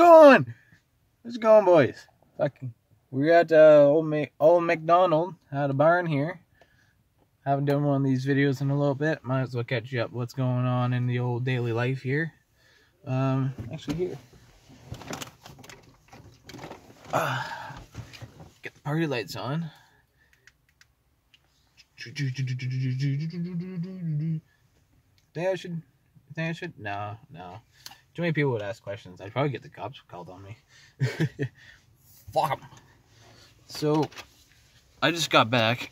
going? How's it going, boys? Fucking, we're at uh, old, Ma- old McDonald at a barn here. Haven't done one of these videos in a little bit. Might as well catch you up what's going on in the old daily life here. Um, actually here. Uh, get the party lights on. Think I should? Think I should? No, no. Too many people would ask questions. I'd probably get the cops called on me. Fuck 'em. So, I just got back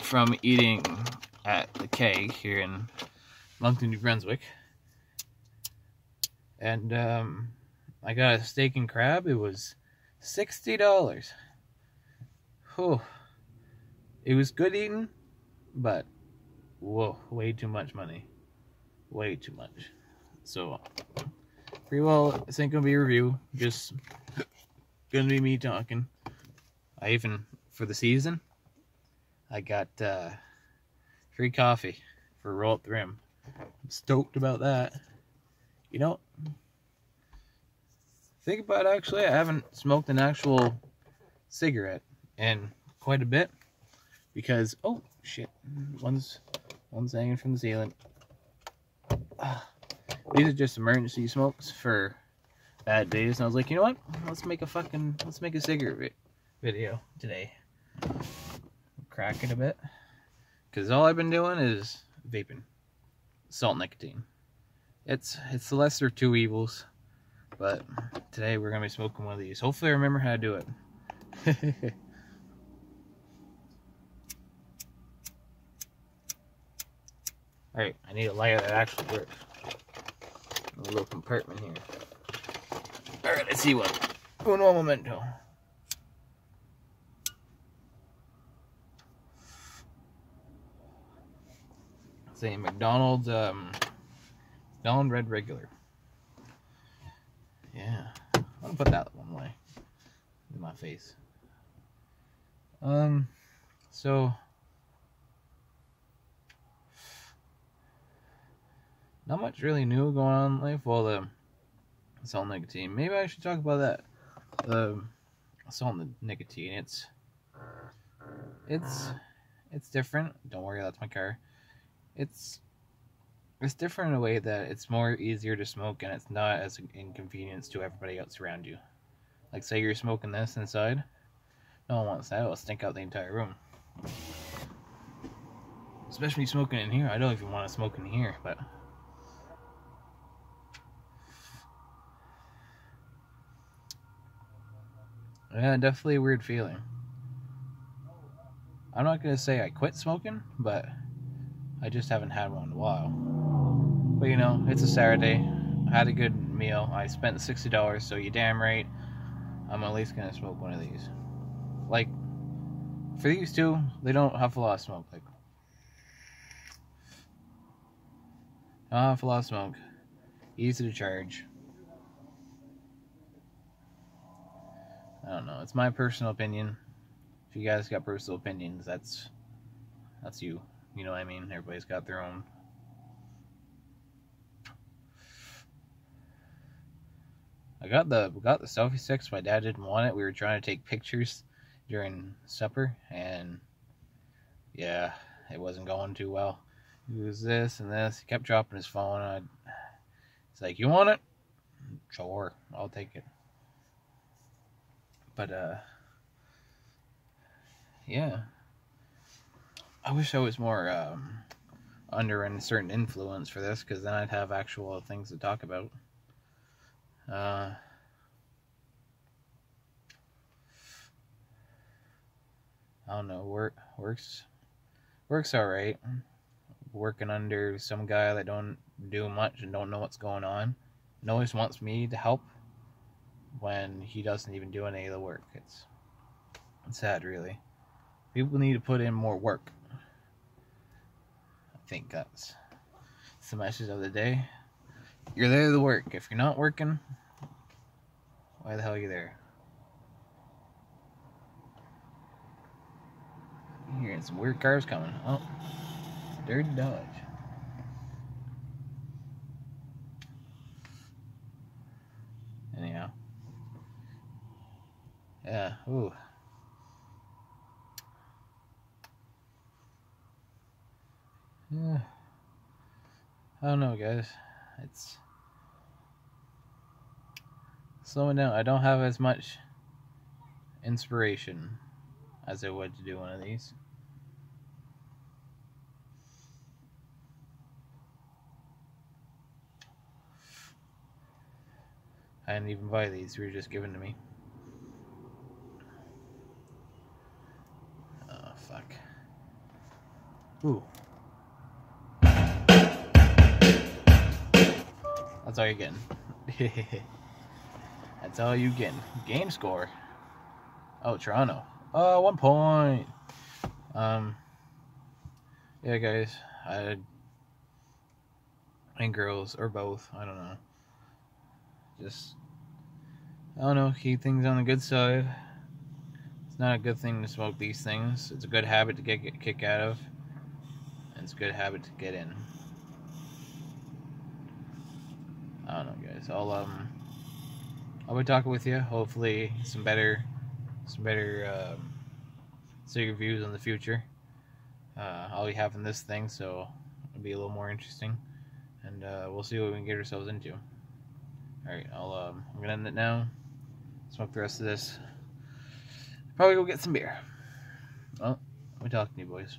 from eating at the K here in Moncton, New Brunswick. And um, I got a steak and crab. It was $60. Whew. It was good eating, but whoa, way too much money. Way too much. So, pretty well, this ain't gonna be a review. Just gonna be me talking. I even, for the season, I got uh, free coffee for roll up the rim. I'm stoked about that. You know, think about it, actually, I haven't smoked an actual cigarette in quite a bit because oh shit, one's one's hanging from the ceiling. Ah, these are just emergency smokes for bad days, and I was like, you know what? Let's make a fucking let's make a cigarette vi- video today. Crack it a bit, because all I've been doing is vaping, salt nicotine. It's it's the lesser of two evils, but today we're gonna be smoking one of these. Hopefully, I remember how to do it. Alright, I need a lighter that actually works. A little compartment here. Alright, let's see what. Uno momento. Say McDonald's, um, McDonald's Red Regular. Yeah, I'm gonna put that one away in my face. Um, so not much really new going on in life. Well, the salt nicotine. Maybe I should talk about that. The salt nicotine. It's it's it's different. Don't worry, that's my car. It's it's different in a way that it's more easier to smoke and it's not as an inconvenience to everybody else around you. Like say you're smoking this inside, no one wants that. It'll stink out the entire room. Especially smoking in here. I don't even want to smoke in here, but Yeah, definitely a weird feeling. I'm not gonna say I quit smoking, but I just haven't had one in a while. But you know, it's a Saturday. I had a good meal. I spent sixty dollars, so you damn right. I'm at least gonna smoke one of these. Like, for these two, they don't have a lot of smoke. Like, don't have a lot of smoke. Easy to charge. I don't know. It's my personal opinion. If you guys got personal opinions, that's that's you. You know what I mean? Everybody's got their own. I got the got the selfie sticks. My dad didn't want it. We were trying to take pictures during supper, and yeah, it wasn't going too well. He was this and this. He kept dropping his phone. I, it's like, you want it? Sure, I'll take it. But uh yeah. I wish I was more um under a certain influence for this because then I'd have actual things to talk about. Uh I don't know, work works works alright. Working under some guy that don't do much and don't know what's going on. And always wants me to help when he doesn't even do any of the work. It's, it's sad, really. People need to put in more work. I think that's, that's the message of the day. You're there to work. If you're not working, why the hell are you there? Hearing some weird cars coming. Oh, dirty Dodge. Yeah, ooh. Yeah. I don't know, guys. It's slowing down. I don't have as much inspiration as I would to do one of these. I didn't even buy these, they were just given to me. Oh, fuck. Ooh. That's all you're getting. That's all you getting. Game score. Oh, Toronto. Oh, one point. Um. Yeah, guys. I and girls or both. I don't know. Just I don't know. Keep things on the good side. It's not a good thing to smoke these things. It's a good habit to get, get kick out of. It's a good habit to get in. I don't know, guys. I'll um, I'll be talking with you. Hopefully, some better, some better um, cigarette views in the future. Uh, I'll be having this thing, so it'll be a little more interesting, and uh, we'll see what we can get ourselves into. All right, I'll um, I'm gonna end it now. Smoke the rest of this. Probably go get some beer. Well, we talking to you boys.